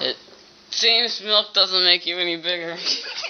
It seems milk doesn't make you any bigger.